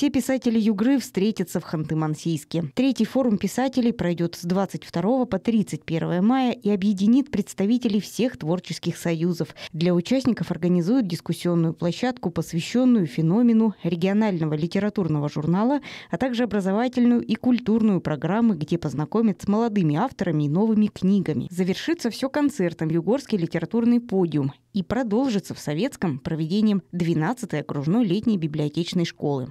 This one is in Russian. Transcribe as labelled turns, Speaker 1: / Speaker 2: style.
Speaker 1: Все писатели Югры встретятся в Ханты-Мансийске. Третий форум писателей пройдет с 22 по 31 мая и объединит представителей всех творческих союзов. Для участников организуют дискуссионную площадку, посвященную феномену регионального литературного журнала, а также образовательную и культурную программы, где познакомят с молодыми авторами и новыми книгами. Завершится все концертом «Югорский литературный подиум» и продолжится в Советском проведением 12-й окружной летней библиотечной школы.